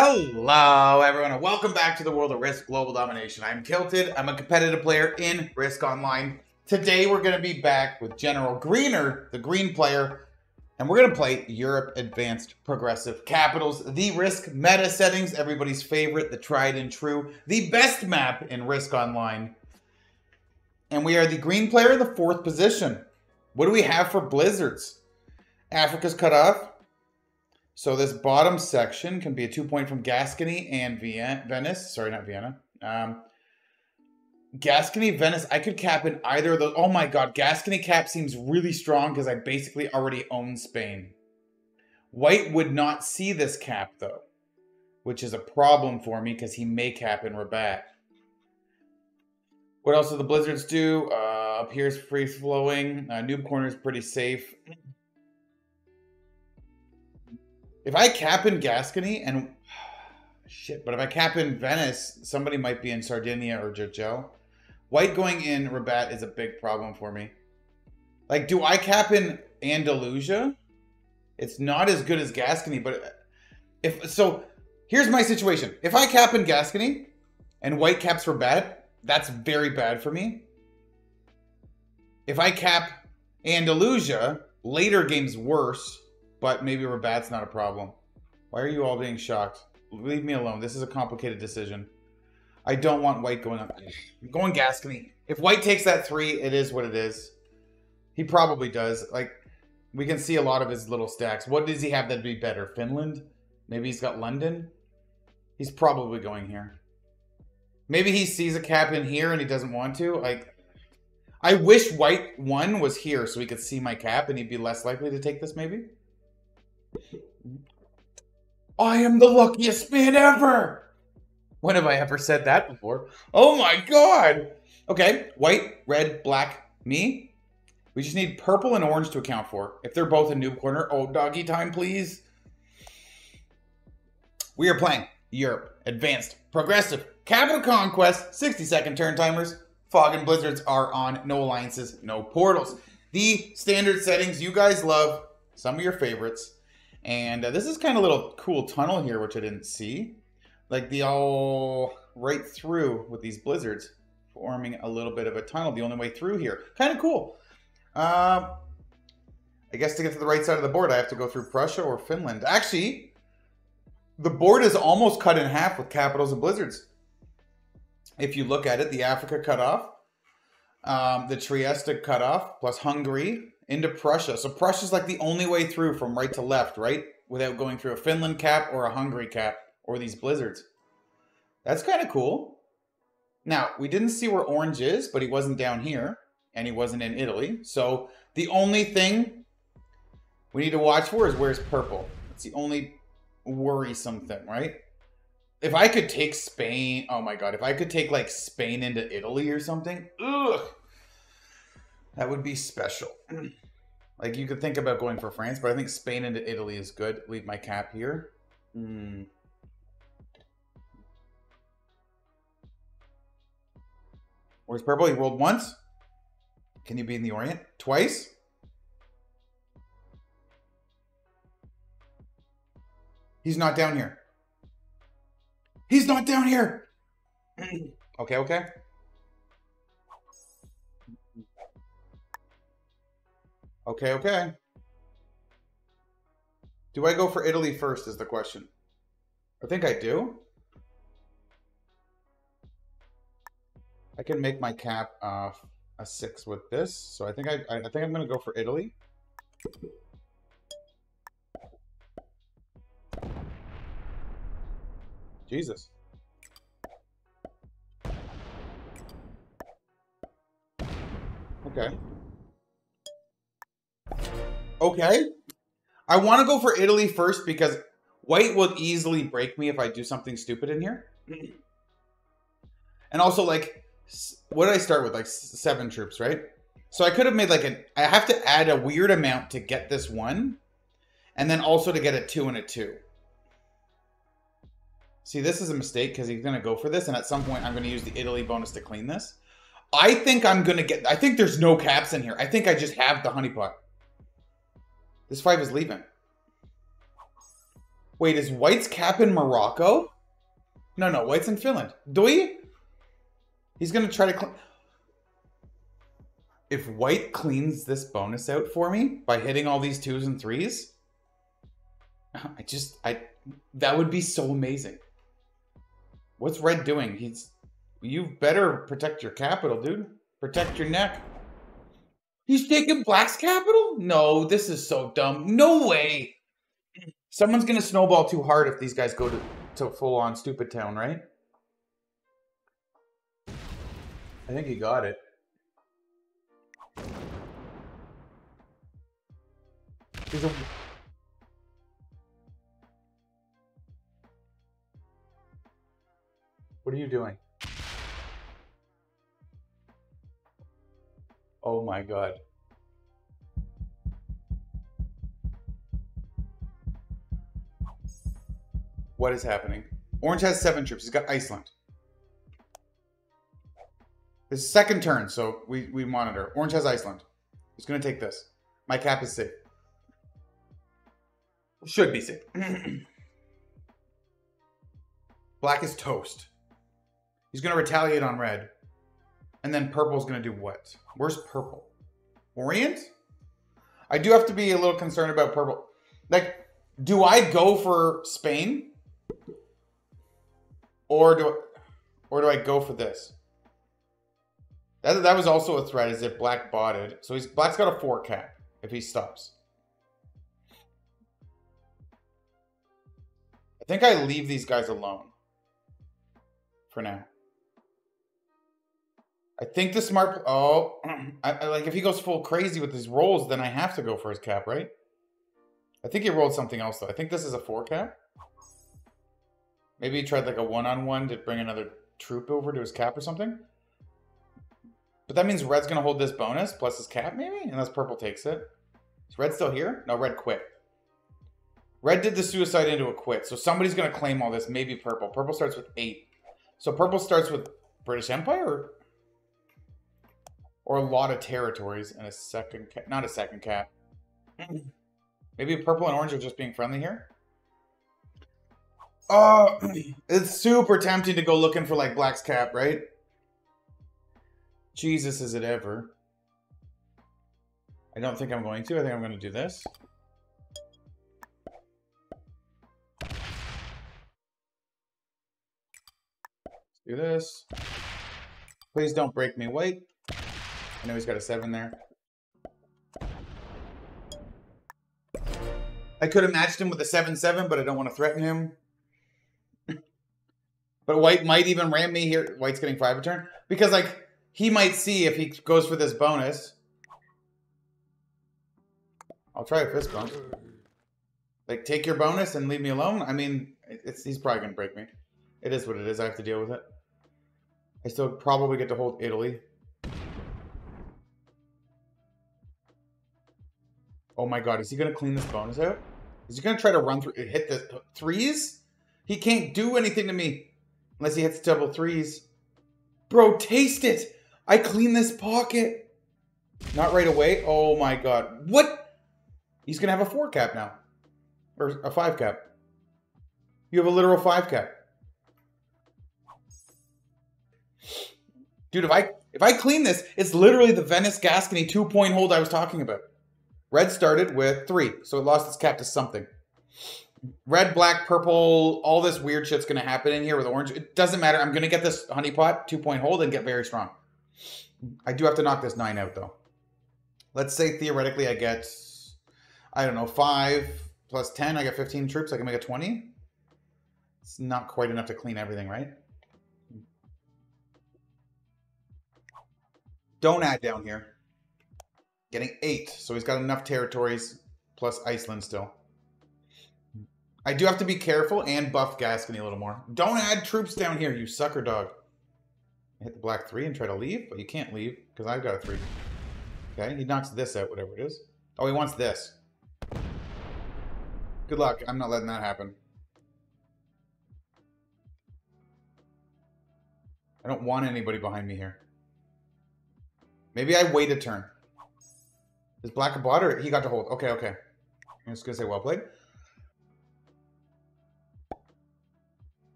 Hello, everyone, and welcome back to the world of Risk Global Domination. I'm Kylted. I'm a competitive player in Risk Online. Today, we're going to be back with General Greener, the green player, and we're going to play Europe Advanced Progressive Capitals, the Risk meta settings, everybody's favorite, the tried and true, the best map in Risk Online. And we are the green player in the fourth position. What do we have for Blizzards? Africa's cut off. So this bottom section can be a two point from Gascony and Venice. Sorry, not Vienna. Um, Gascony, Venice. I could cap in either of those. Oh my god, Gascony cap seems really strong because I basically already own Spain. White would not see this cap though, which is a problem for me because he may cap in Rabat. What else do the Blizzards do? Uh, up here's free flowing. Uh, noob corner is pretty safe. If I cap in Gascony and shit, but if I cap in Venice, somebody might be in Sardinia or Jejel. White going in Rabat is a big problem for me. Like, do I cap in Andalusia? It's not as good as Gascony, but uh, if so, here's my situation. If I cap in Gascony and White caps Rabat, that's very bad for me. If I cap Andalusia, later game's worse but maybe Rabat's not a problem. Why are you all being shocked? Leave me alone. This is a complicated decision. I don't want White going up. I'm going Gascony. If White takes that three, it is what it is. He probably does. Like, we can see a lot of his little stacks. What does he have that'd be better? Finland? Maybe he's got London? He's probably going here. Maybe he sees a cap in here and he doesn't want to. Like, I wish White 1 was here so he could see my cap and he'd be less likely to take this, maybe. I am the luckiest man ever. When have I ever said that before? Oh my god. Okay, white, red, black, me. We just need purple and orange to account for. If they're both in noob corner, oh, doggy time, please. We are playing Europe, Advanced, Progressive, Capital Conquest, 60 second turn timers. Fog and Blizzards are on, no alliances, no portals. The standard settings you guys love, some of your favorites. And uh, this is kind of a little cool tunnel here, which I didn't see. Like the all right through with these blizzards, forming a little bit of a tunnel the only way through here. Kind of cool. Uh, I guess to get to the right side of the board, I have to go through Prussia or Finland. Actually, the board is almost cut in half with capitals and blizzards. If you look at it, the Africa cut off, um, the Trieste cut off, plus Hungary, into Prussia. So Prussia's like the only way through from right to left, right? Without going through a Finland cap or a Hungary cap or these blizzards. That's kind of cool. Now, we didn't see where Orange is, but he wasn't down here and he wasn't in Italy. So the only thing we need to watch for is where's purple. It's the only worrisome thing, right? If I could take Spain, oh my god, if I could take like Spain into Italy or something, ugh, that would be special. like you could think about going for France, but I think Spain into Italy is good. Leave my cap here. Mm. Where's purple? He rolled once. Can you be in the Orient? Twice? He's not down here. He's not down here. okay, okay. Okay, okay. Do I go for Italy first is the question. I think I do. I can make my cap uh, a six with this. So I think I, I think I'm going to go for Italy. Jesus. Okay. Okay. I want to go for Italy first because white will easily break me if I do something stupid in here. Mm. And also, like, what did I start with? Like seven troops, right? So I could have made like an. I have to add a weird amount to get this one, and then also to get a two and a two. See, this is a mistake because he's going to go for this, and at some point I'm going to use the Italy bonus to clean this. I think I'm going to get... I think there's no caps in here. I think I just have the honeypot. This five is leaving. Wait, is White's cap in Morocco? No, no, White's in Finland. Doi? He's gonna try to clean. If White cleans this bonus out for me by hitting all these twos and threes, I just I that would be so amazing. What's Red doing? He's you better protect your capital, dude. Protect your neck. He's taking Black's capital? No, this is so dumb. No way. Someone's gonna snowball too hard if these guys go to, to full on stupid town, right? I think he got it. There's a... What are you doing? Oh my god. What is happening? Orange has seven troops. He's got Iceland. His second turn, so we, we monitor. Orange has Iceland. He's going to take this. My cap is safe. Should be safe. Black is toast. He's going to retaliate on red. And then purple's going to do what? Where's purple? Orient? I do have to be a little concerned about purple. Like, do I go for Spain? Or do, or do I go for this? That, that was also a threat, Is if Black botted. So he's Black's got a four cap if he stops. I think I leave these guys alone for now. I think the smart. Oh, I, I, like if he goes full crazy with his rolls, then I have to go for his cap, right? I think he rolled something else though. I think this is a four cap. Maybe he tried like a one-on-one -on to bring another troop over to his cap or something. But that means red's gonna hold this bonus plus his cap, maybe, unless purple takes it. Is red still here? No, red quit. Red did the suicide into a quit, so somebody's gonna claim all this. Maybe purple. Purple starts with eight. So purple starts with British Empire. Or or a lot of territories and a second cap. Not a second cap. Maybe purple and orange are just being friendly here. Oh, it's super tempting to go looking for like black's cap, right? Jesus, is it ever? I don't think I'm going to. I think I'm going to do this. Let's do this. Please don't break me white. I know he's got a 7 there. I could have matched him with a 7-7, but I don't want to threaten him. But White might even ram me here. White's getting 5 a turn. Because, like, he might see if he goes for this bonus. I'll try a fist bump. Like, take your bonus and leave me alone? I mean, it's he's probably to break me. It is what it is. I have to deal with it. I still probably get to hold Italy. Oh my god, is he to clean this bonus out? Is he to try to run through, hit the threes? He can't do anything to me unless he hits double threes. Bro, taste it. I clean this pocket. Not right away. Oh my god. What? He's to have a four cap now. Or a five cap. You have a literal five cap. Dude, if I if I clean this, it's literally the Venice Gascony two point hold I was talking about. Red started with three, so it lost its cap to something. Red, black, purple, all this weird shit's to happen in here with orange. It doesn't matter. I'm to get this honeypot two-point hold and get very strong. I do have to knock this nine out, though. Let's say theoretically I get, I don't know, five plus 10. I get 15 troops. I can make a 20. It's not quite enough to clean everything, right? Don't add down here. Getting eight. So he's got enough territories plus Iceland still. I do have to be careful and buff Gascony a little more. Don't add troops down here, you sucker dog. Hit the black three and try to leave, but you can't leave because I've got a three. Okay, he knocks this out, whatever it is. Oh, he wants this. Good luck. I'm not letting that happen. I don't want anybody behind me here. Maybe I wait a turn. Is Black a bot or he got to hold? Okay, okay. I'm just gonna say well played.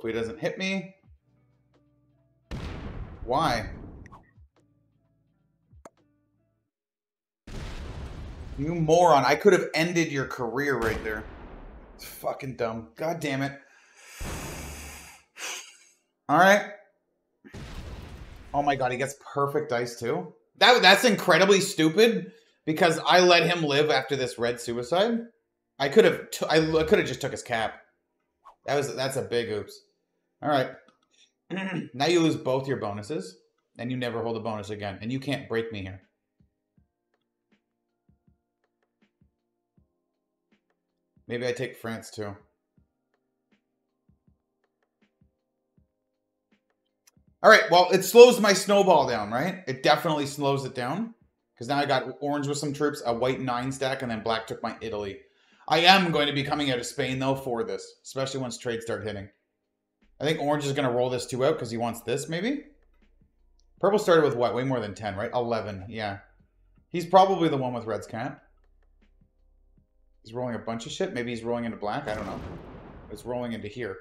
Hopefully he doesn't hit me. Why? You moron. I could have ended your career right there. It's fucking dumb. God damn it. Alright. Oh my god, he gets perfect dice too? That That's incredibly stupid because I let him live after this red suicide. I could have I could have just took his cap. That was that's a big oops. All right. now you lose both your bonuses and you never hold a bonus again and you can't break me here. Maybe I take France too. All right, well, it slows my snowball down, right? It definitely slows it down. Because now I got orange with some troops, a white nine stack, and then black took my Italy. I am going to be coming out of Spain, though, for this. Especially once trades start hitting. I think orange is going to roll this two out because he wants this, maybe? Purple started with what? Way more than 10, right? 11, yeah. He's probably the one with red's cap. He's rolling a bunch of shit. Maybe he's rolling into black. I don't know. It's rolling into here.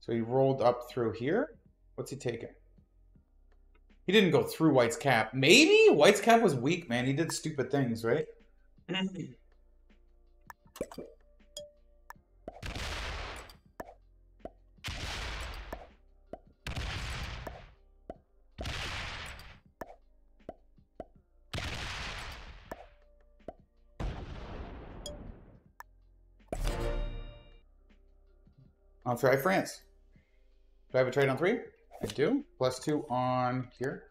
So he rolled up through here. What's he taking? He didn't go through White's cap. Maybe? White's cap was weak, man. He did stupid things, right? I'll try France. Do I have a trade on three? I do. Plus two on here.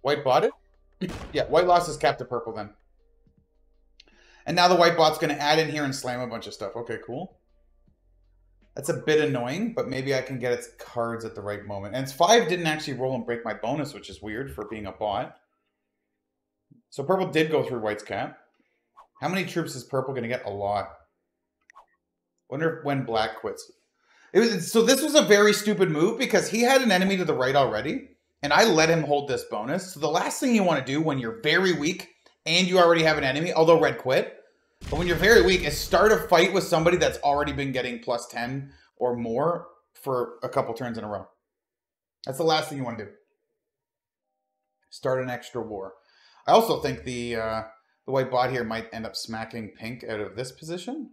White bought it? yeah, white lost his cap to purple then. And now the white bot's going to add in here and slam a bunch of stuff. Okay, cool. That's a bit annoying, but maybe I can get its cards at the right moment. And its five didn't actually roll and break my bonus, which is weird for being a bot. So purple did go through white's cap. How many troops is purple going to get? A lot. Wonder when black quits. It was, so this was a very stupid move because he had an enemy to the right already, and I let him hold this bonus. So the last thing you want to do when you're very weak and you already have an enemy, although red quit, but when you're very weak, is start a fight with somebody that's already been getting plus 10 or more for a couple turns in a row. That's the last thing you want to do. Start an extra war. I also think the uh, the white bot here might end up smacking pink out of this position.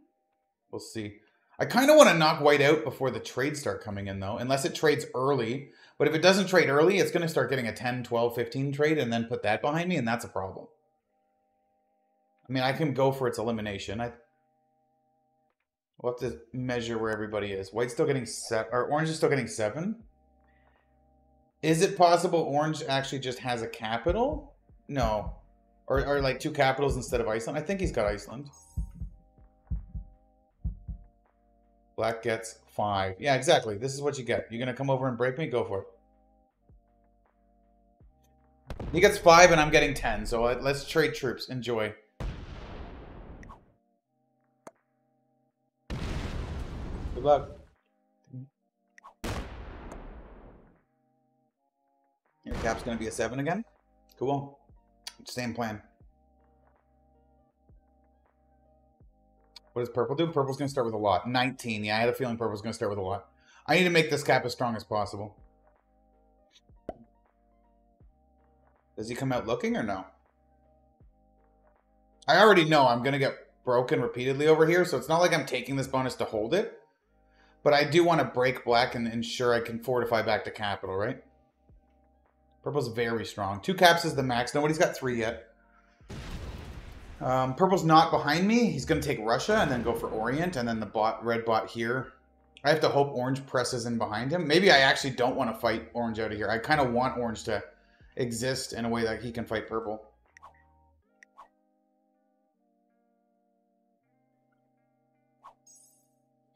We'll see. I kind of want to knock white out before the trades start coming in, though, unless it trades early. But if it doesn't trade early, it's going to start getting a 10, 12, 15 trade and then put that behind me, and that's a problem. I mean, I can go for its elimination. I, we'll have to measure where everybody is. White's still getting seven, or orange is still getting seven. Is it possible orange actually just has a capital? No. Or, or like two capitals instead of Iceland? I think he's got Iceland. Black gets five. Yeah, exactly. This is what you get. You're going to come over and break me? Go for it. He gets five and I'm getting ten. So let's trade troops. Enjoy. Good luck. Your cap's going to be a seven again? Cool. Same plan. What does purple do? Purple's going to start with a lot. 19. Yeah, I had a feeling purple's going to start with a lot. I need to make this cap as strong as possible. Does he come out looking or no? I already know I'm going to get broken repeatedly over here, so it's not like I'm taking this bonus to hold it. But I do want to break black and ensure I can fortify back to capital, right? Purple's very strong. Two caps is the max. Nobody's got three yet. Um, purple's not behind me. He's going to take Russia and then go for Orient and then the bot, red bot here. I have to hope orange presses in behind him. Maybe I actually don't want to fight orange out of here. I kind of want orange to exist in a way that he can fight purple.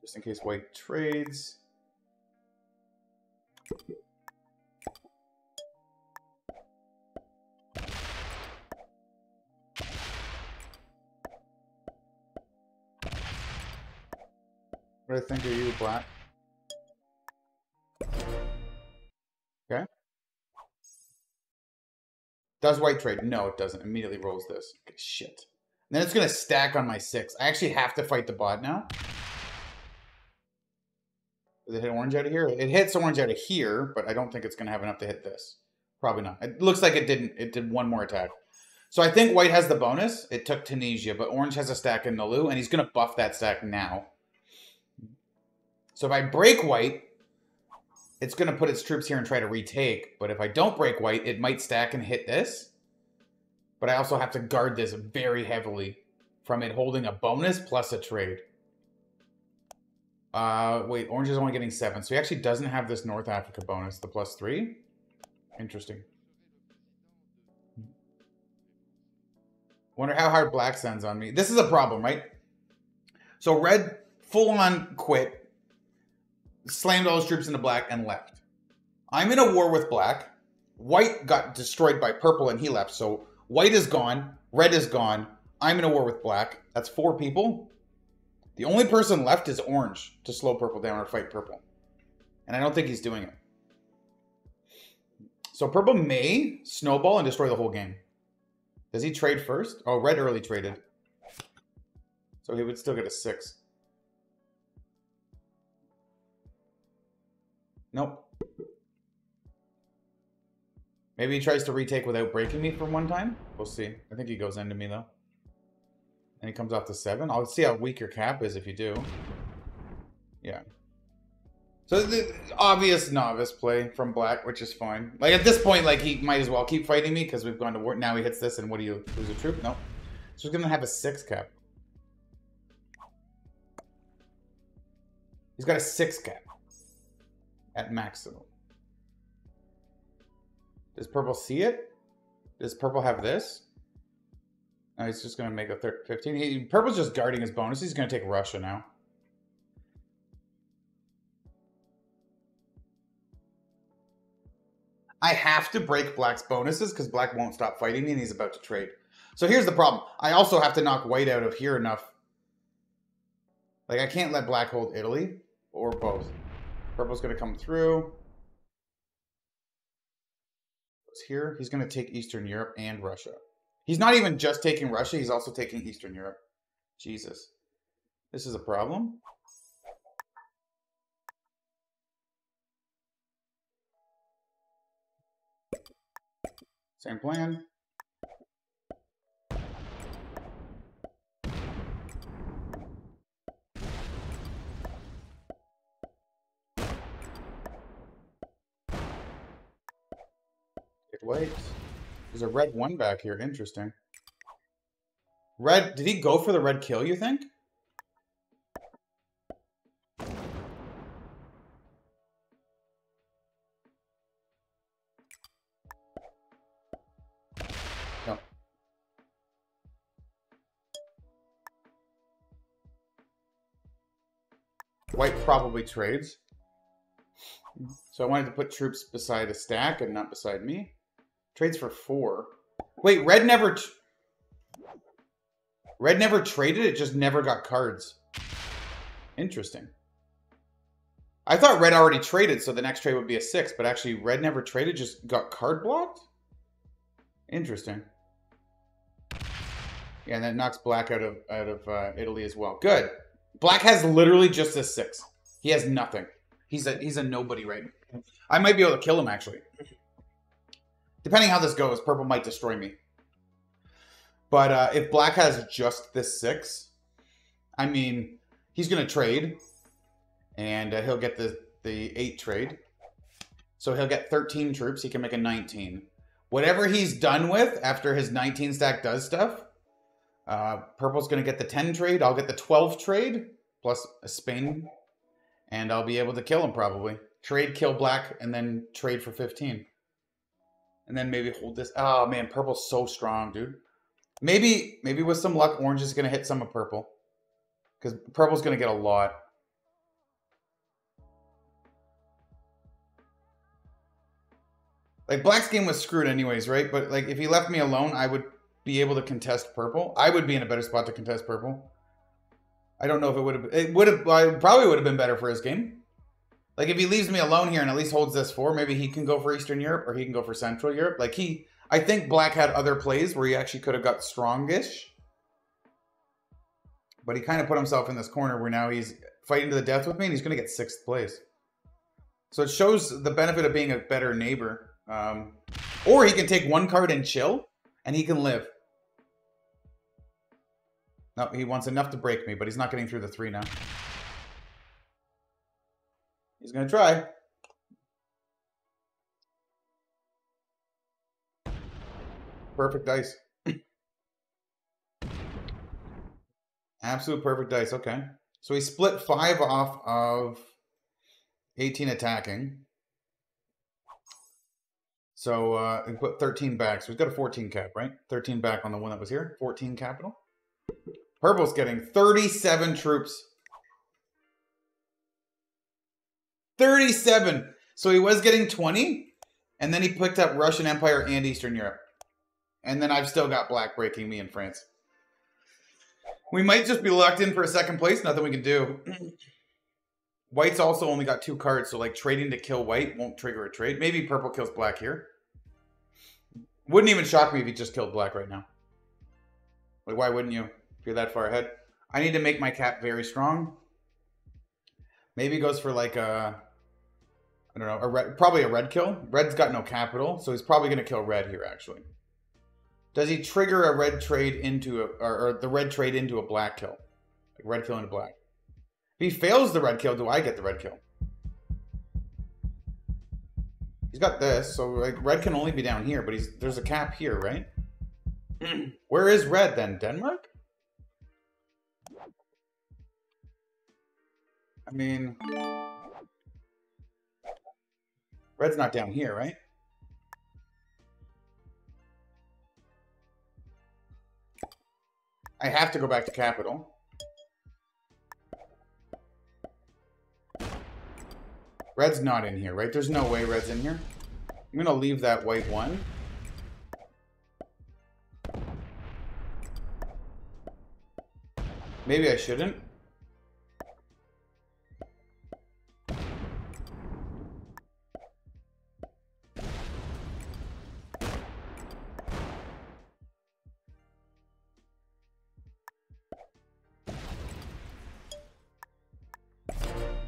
Just in case white trades. What do I think of you, Black? Okay. Does white trade? No, it doesn't. Immediately rolls this. Okay, shit. Then it's going to stack on my six. I actually have to fight the bot now. Does it hit orange out of here? It hits orange out of here, but I don't think it's going to have enough to hit this. Probably not. It looks like it didn't. It did one more attack. So I think white has the bonus. It took Tunisia, but orange has a stack in Nalu, and he's going to buff that stack now. So if I break white, it's going to put its troops here and try to retake. But if I don't break white, it might stack and hit this. But I also have to guard this very heavily from it holding a bonus plus a trade. Uh, wait, Orange is only getting seven. So he actually doesn't have this North Africa bonus, the plus three. Interesting. Wonder how hard black sends on me. This is a problem, right? So red full on quit, slammed all his troops into black and left. I'm in a war with black. White got destroyed by purple and he left. So white is gone, red is gone. I'm in a war with black. That's four people. The only person left is orange to slow purple down or fight purple. And I don't think he's doing it. So purple may snowball and destroy the whole game. Does he trade first? Oh, red early traded. So he would still get a six. Nope. Maybe he tries to retake without breaking me for one time. We'll see. I think he goes into me, though. And he comes off to seven. I'll see how weak your cap is if you do. Yeah. So the obvious novice play from Black, which is fine. Like at this point, like he might as well keep fighting me because we've gone to war. Now he hits this, and what do you lose a troop? No. So he's gonna have a six cap. He's got a six cap at maximum. Does purple see it? Does purple have this? No, he's just gonna make a 15. He, purple's just guarding his bonus. He's gonna take Russia now. I have to break Black's bonuses because Black won't stop fighting me and he's about to trade. So here's the problem. I also have to knock White out of here enough. Like, I can't let Black hold Italy or both. Purple's going to come through. It's here. He's going to take Eastern Europe and Russia. He's not even just taking Russia. He's also taking Eastern Europe. Jesus. This is a problem. Same plan. It waits. There's a red one back here. Interesting. Red, did he go for the red kill, you think? White probably trades. So I wanted to put troops beside a stack and not beside me. Trades for four. Wait, red never... red never traded, it just never got cards. Interesting. I thought red already traded, so the next trade would be a six, but actually red never traded, just got card blocked? Interesting. Yeah, and that knocks black out of out of uh, Italy as well. Good. Black has literally just a six. He has nothing. He's a he's a nobody right now. I might be able to kill him actually. Depending how this goes, purple might destroy me. But uh, if black has just this six, I mean, he's going to trade. And uh, he'll get the, the eight trade. So he'll get 13 troops. He can make a 19. Whatever he's done with after his 19 stack does stuff, uh, purple's going to get the 10 trade. I'll get the 12 trade plus a Spain. And I'll be able to kill him probably. Trade, kill black, and then trade for 15. And then maybe hold this. Oh, man, purple's so strong, dude. Maybe, maybe with some luck, orange is to hit some of purple. Because purple's to get a lot. Like, black's game was screwed anyways, right? But, like, if he left me alone, I would be able to contest purple. I would be in a better spot to contest purple. I don't know if it would have. It would have. I probably would have been better for his game. Like if he leaves me alone here and at least holds this four, maybe he can go for Eastern Europe or he can go for Central Europe. Like he, I think Black had other plays where he actually could have got strongish. But he kind of put himself in this corner where now he's fighting to the death with me and he's going to get sixth place. So it shows the benefit of being a better neighbor. Um, or he can take one card and chill and he can live. No, he wants enough to break me, but he's not getting through the three now. He's going to try. Perfect dice. Absolute perfect dice. Okay. So he split five off of 18 attacking. So uh, we put 13 back. So he's got a 14 cap, right? 13 back on the one that was here. 14 capital. Purple's getting 37 troops. 37. So he was getting 20. And then he picked up Russian Empire and Eastern Europe. And then I've still got black breaking me in France. We might just be locked in for a second place. Nothing we can do. White's also only got two cards, so like trading to kill white won't trigger a trade. Maybe purple kills black here. Wouldn't even shock me if he just killed black right now. Like, why wouldn't you if you're that far ahead? I need to make my cap very strong. Maybe goes for like a, I don't know, a red, probably a red kill. Red's got no capital, so he's probably going to kill red here, actually. Does he trigger a red trade into a, or, or, the red trade into a black kill? Like red kill into black. If he fails the red kill, do I get the red kill? He's got this, so like red can only be down here, but he's there's a cap here, right? Where is red then? Denmark? I mean, red's not down here, right? I have to go back to capital. Red's not in here, right? There's no way red's in here. I'm to leave that white one. Maybe I shouldn't.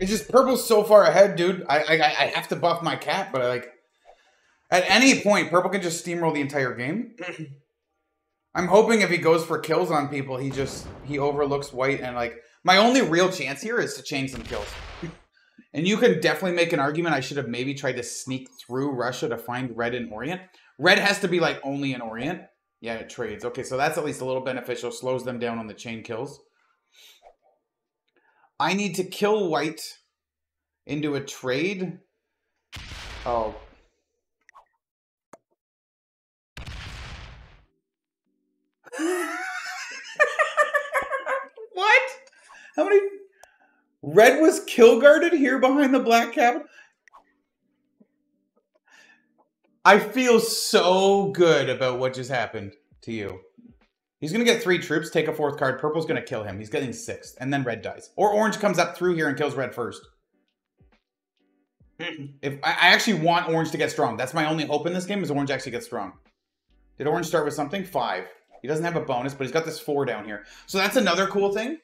It's just purple's so far ahead, dude. I, I I have to buff my cat, but I like at any point, purple can just steamroll the entire game. I'm hoping if he goes for kills on people, he just he overlooks white and like my only real chance here is to chain some kills. and you can definitely make an argument I should have maybe tried to sneak through Russia to find red in Orient. Red has to be like only in Orient. Yeah, it trades. Okay, so that's at least a little beneficial. Slows them down on the chain kills. I need to kill white into a trade. Oh. what? How many? Red was kill guarded here behind the black cabinet. I feel so good about what just happened to you. He's going to get three troops, take a fourth card. Purple's going to kill him. He's getting sixth, and then red dies. Or orange comes up through here and kills red first. if I, I actually want orange to get strong. That's my only hope in this game is orange actually gets strong. Did orange start with something? Five. He doesn't have a bonus, but he's got this four down here. So that's another cool thing.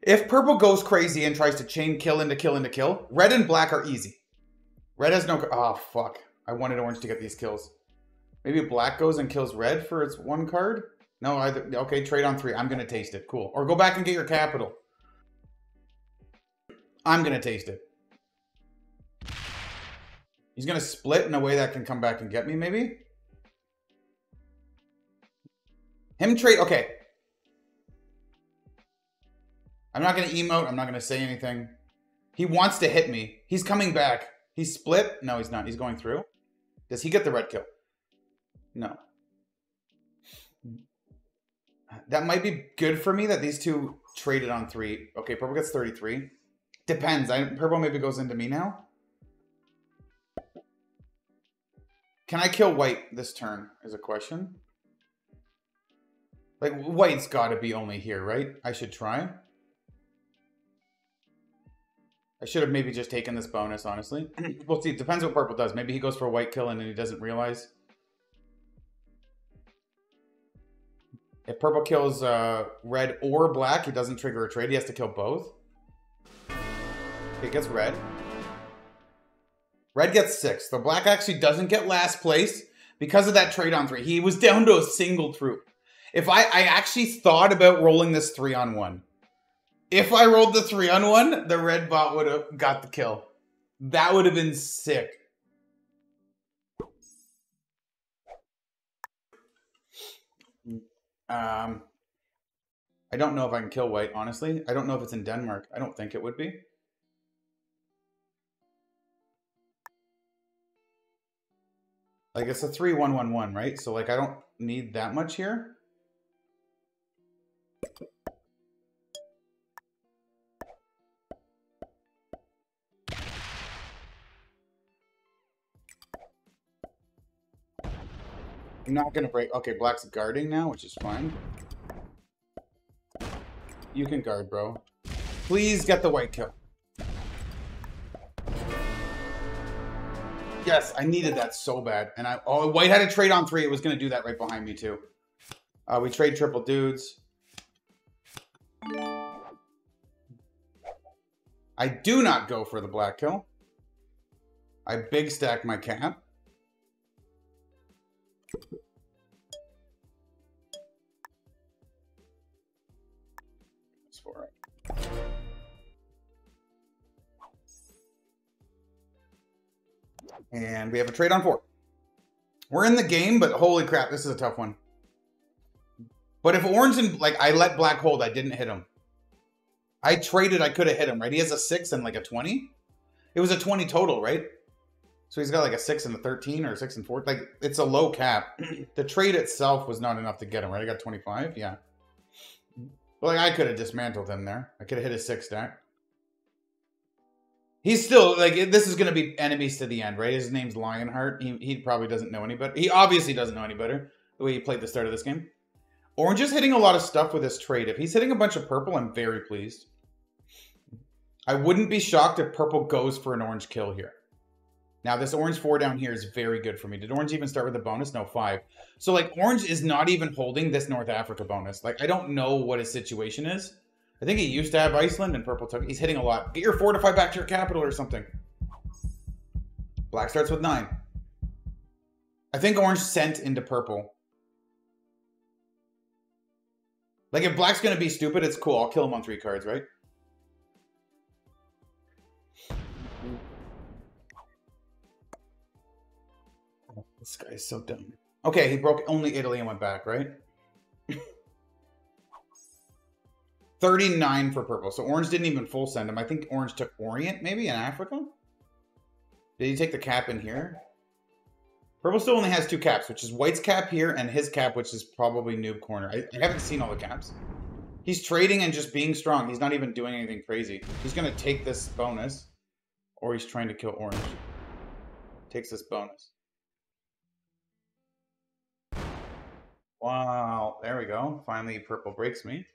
If purple goes crazy and tries to chain kill into kill into kill, red and black are easy. Red has no... Oh, fuck. I wanted orange to get these kills. Maybe black goes and kills red for its one card? No, either. Okay, trade on three. I'm going to taste it. Cool. Or go back and get your capital. I'm going to taste it. He's going to split in a way that can come back and get me, maybe? Him trade. Okay. I'm not going to emote. I'm not going to say anything. He wants to hit me. He's coming back. He's split. No, he's not. He's going through. Does he get the red kill? No that might be good for me that these two traded on three. Okay, purple gets 33. Depends. I, purple maybe goes into me now. Can I kill white this turn is a question. Like, white's got to be only here, right? I should try. I should have maybe just taken this bonus, honestly. we'll see. It depends what purple does. Maybe he goes for a white kill and then he doesn't realize. If purple kills uh, red or black, he doesn't trigger a trade. He has to kill both. It gets red. Red gets six. The black actually doesn't get last place because of that trade on three. He was down to a single troop. If I, I actually thought about rolling this three on one. If I rolled the three on one, the red bot would have got the kill. That would have been sick. Um, I don't know if I can kill white, honestly. I don't know if it's in Denmark. I don't think it would be. Like, it's a 3-1-1-1, right? So, like, I don't need that much here. I'm not gonna break. Okay, black's guarding now, which is fine. You can guard, bro. Please get the white kill. Yes, I needed that so bad. And I oh white had a trade on three. It was gonna do that right behind me too. Uh, we trade triple dudes. I do not go for the black kill. I big stack my cap. And we have a trade on four. We're in the game, but holy crap, this is a tough one. But if orange and like I let black hold, I didn't hit him. I traded, I could have hit him, right? He has a six and like a 20. It was a 20 total, right? So he's got like a six and a 13 or a six and four. Like it's a low cap. the trade itself was not enough to get him, right? I got 25. Yeah. But Like I could have dismantled him there. I could have hit a six stack. He's still like this is gonna be enemies to the end, right? His name's Lionheart. He he probably doesn't know any better. He obviously doesn't know any better the way he played the start of this game. Orange is hitting a lot of stuff with his trade. If he's hitting a bunch of purple, I'm very pleased. I wouldn't be shocked if purple goes for an orange kill here. Now, this orange four down here is very good for me. Did orange even start with a bonus? No, five. So, like, orange is not even holding this North Africa bonus. Like, I don't know what his situation is. I think he used to have Iceland and purple took He's hitting a lot. Get your fortify back to your capital or something. Black starts with nine. I think orange sent into purple. Like, if black's to be stupid, it's cool. I'll kill him on three cards, right? This guy is so dumb. Okay, he broke only Italy and went back, right? 39 for purple. So orange didn't even full send him. I think orange took Orient, maybe, in Africa? Did he take the cap in here? Purple still only has two caps, which is white's cap here and his cap, which is probably noob corner. I, I haven't seen all the caps. He's trading and just being strong. He's not even doing anything crazy. He's going to take this bonus, or he's trying to kill orange. Takes this bonus. Wow, there we go. Finally, purple breaks me.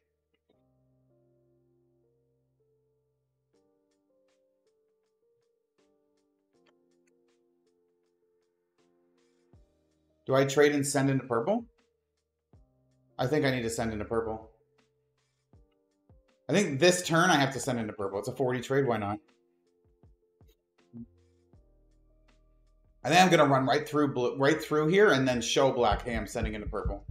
Do I trade and send into purple? I think I need to send into purple. I think this turn I have to send into purple. It's a 40 trade, why not? I think I'm going to run right through blue, right through here and then show black, hey, I'm sending into purple.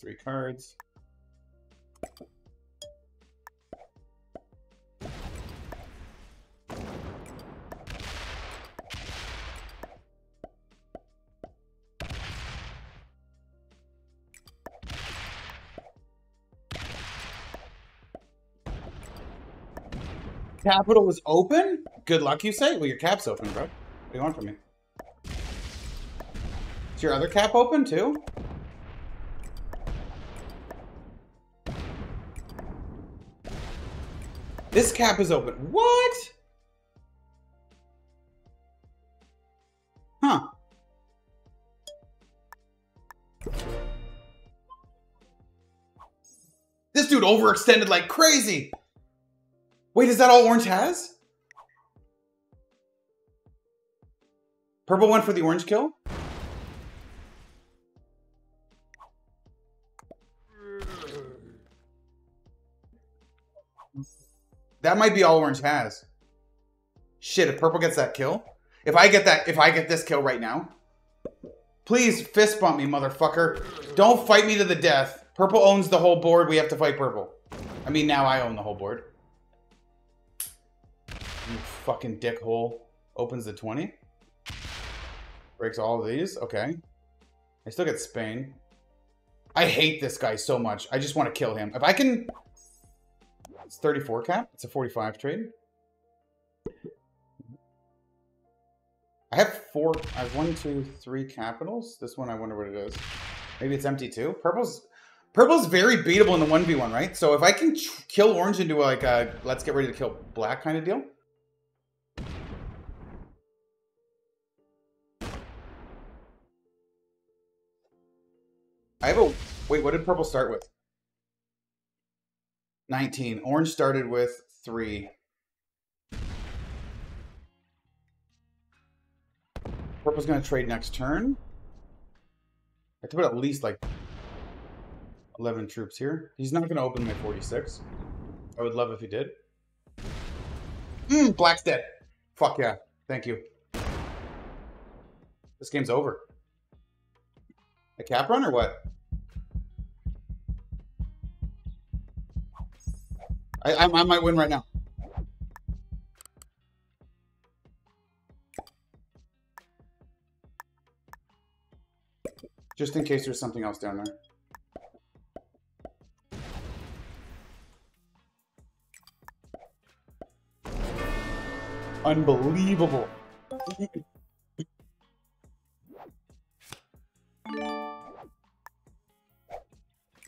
Three cards. Capital is open? Good luck, you say? Well, your cap's open, bro. What do you want from me? Is your other cap open, too? This cap is open. What? Huh. This dude overextended like crazy. Wait, is that all Orange has? Purple went for the orange kill. That might be all orange has. Shit, if purple gets that kill. If I get that, if I get this kill right now. Please fist bump me, motherfucker. Don't fight me to the death. Purple owns the whole board. We have to fight purple. I mean, now I own the whole board. You fucking dickhole. Opens the 20. Breaks all of these. Okay. I still get Spain. I hate this guy so much. I just want to kill him. If I can... It's 34 cap. It's a 45 trade. I have four... I have one, two, three capitals. This one, I wonder what it is. Maybe it's empty too. Purple's... Purple's very beatable in the 1v1, right? So if I can kill orange into like a let's get ready to kill black kind of deal, I have a... Wait, what did purple start with? 19. Orange started with 3. Purple's going to trade next turn. I have to put at least like 11 troops here. He's not going to open my 46. I would love if he did. Mmm, black's dead. Fuck yeah. Thank you. This game's over. A cap run or what? I, I, I might win right now. Just in case there's something else down there. Unbelievable.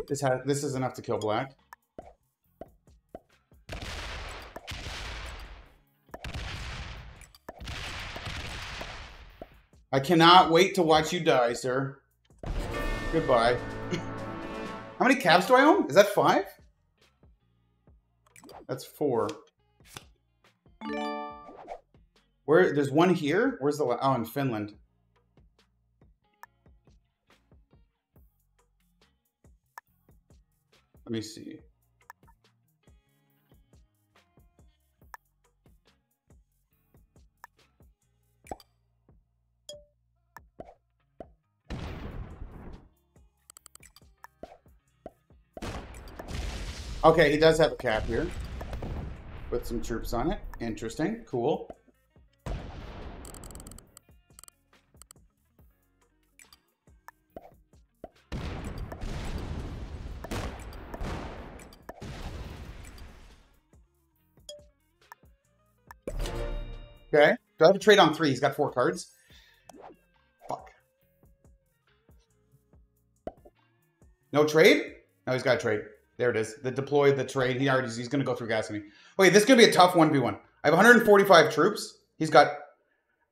This has this is enough to kill black. I cannot wait to watch you die, sir. Goodbye. How many caps do I own? Is that five? That's four. Where there's one here? Where's the oh in Finland? Let me see. Okay, he does have a cap here. Put some troops on it. Interesting. Cool. Okay. Do I have a trade on three? He's got four cards. Fuck. No trade? No, he's got a trade. There it is. The deploy, the trade. He already he's going to go through Gascony. Okay, this is going to be a tough 1v1. I have 145 troops. He's got,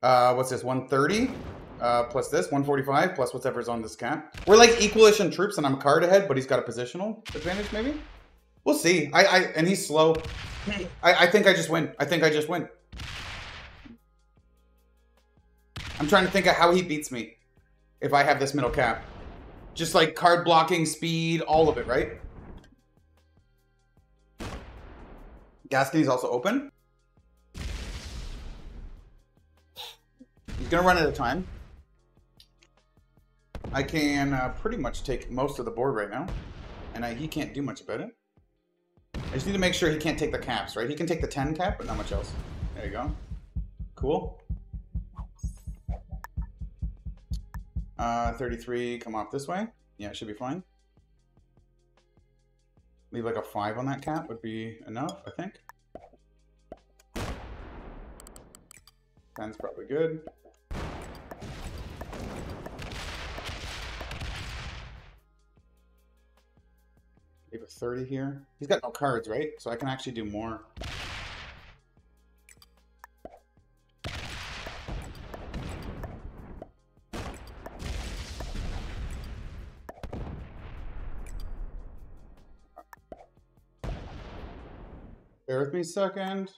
uh, what's this, 130? Uh, plus this, 145, plus whatever's on this cap. We're like equalish in troops, and I'm card ahead, but he's got a positional advantage, maybe? We'll see. I, I And he's slow. I, I think I just win. I think I just win. I'm trying to think of how he beats me if I have this middle cap. Just like card blocking, speed, all of it, right? Gascony's also open. He's to run out of time. I can uh, pretty much take most of the board right now. And I, he can't do much about it. I just need to make sure he can't take the caps, right? He can take the 10 cap, but not much else. There you go. Cool. Uh, 33, come off this way. Yeah, it should be fine. Leave like a 5 on that cap would be enough, I think. 10's probably good. Leave a 30 here. He's got no cards, right? So I can actually do more. Bear with me a second.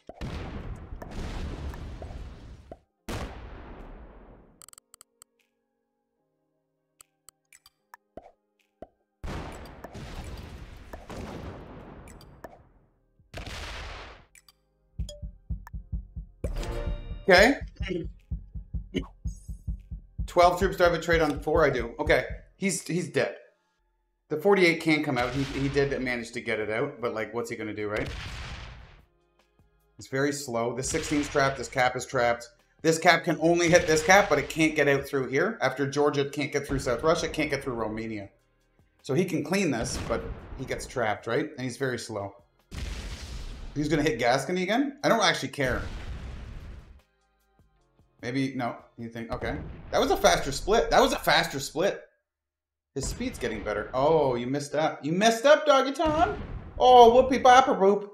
Okay. 12 troops do I have a trade on four? I do. Okay. He's he's dead. The 48 can't come out. He, he did manage to get it out, but like, what's he going to do, right? It's very slow. The 16's trapped. This cap is trapped. This cap can only hit this cap, but it can't get out through here. After Georgia can't get through South Russia, can't get through Romania. So he can clean this, but he gets trapped, right? And he's very slow. He's going to hit Gascony again? I don't actually care. Maybe, no. You think, okay. That was a faster split. That was a faster split. His speed's getting better. Oh, you missed up. You messed up, Doggy Tom. Oh, whoopee bopper boop.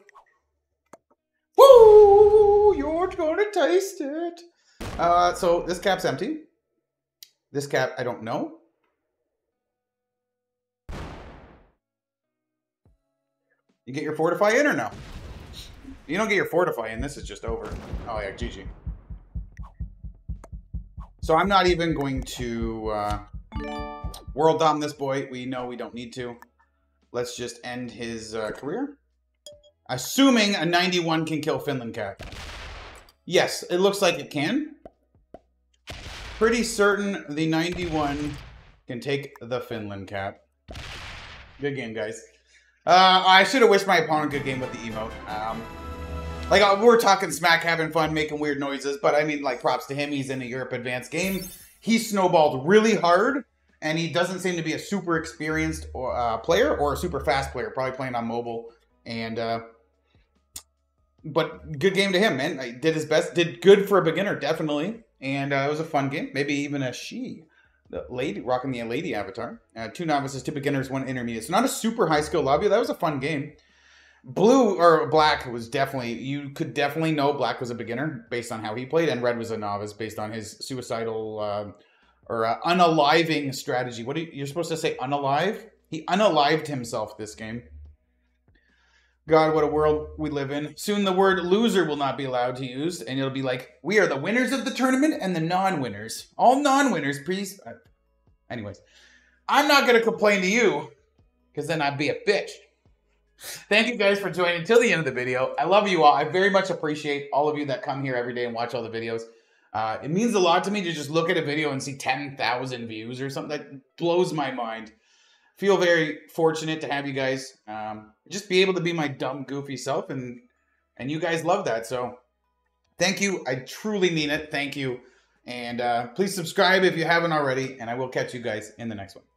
Woo! You're gonna taste it. Uh, so this cap's empty. This cap, I don't know. You get your fortify in or no? You don't get your fortify in. This is just over. Oh yeah, GG. So I'm not even going to uh, world dom this boy. We know we don't need to. Let's just end his uh, career. Assuming a 91 can kill Finland Cap. Yes, it looks like it can. Pretty certain the 91 can take the Finland Cap. Good game, guys. Uh, I should have wished my opponent good game with the emote. Um, like, uh, we're talking smack, having fun, making weird noises, but I mean, like, props to him. He's in a Europe Advanced game. He snowballed really hard, and he doesn't seem to be a super experienced uh, player or a super fast player, probably playing on mobile. And, uh, but good game to him, man. I did his best, did good for a beginner, definitely. And uh, it was a fun game. Maybe even a she. The lady rocking the lady avatar. Uh, two novices, two beginners, one intermediate. So not a super high skill lobby. That was a fun game. Blue or black was definitely you could definitely know black was a beginner based on how he played, and red was a novice based on his suicidal uh, or uh, unaliving strategy. What are you, you're supposed to say? Unalive? He unalived himself this game. God, what a world we live in. Soon the word loser will not be allowed to use, and it'll be like, we are the winners of the tournament and the non-winners. All non-winners, please. Uh, anyways, I'm not going to complain to you, because then I'd be a bitch. Thank you guys for joining till the end of the video. I love you all. I very much appreciate all of you that come here every day and watch all the videos. Uh, it means a lot to me to just look at a video and see 10,000 views or something. That blows my mind. Feel very fortunate to have you guys. Um, just be able to be my dumb, goofy self, and and you guys love that. So thank you. I truly mean it. Thank you. And uh, please subscribe if you haven't already, and I will catch you guys in the next one.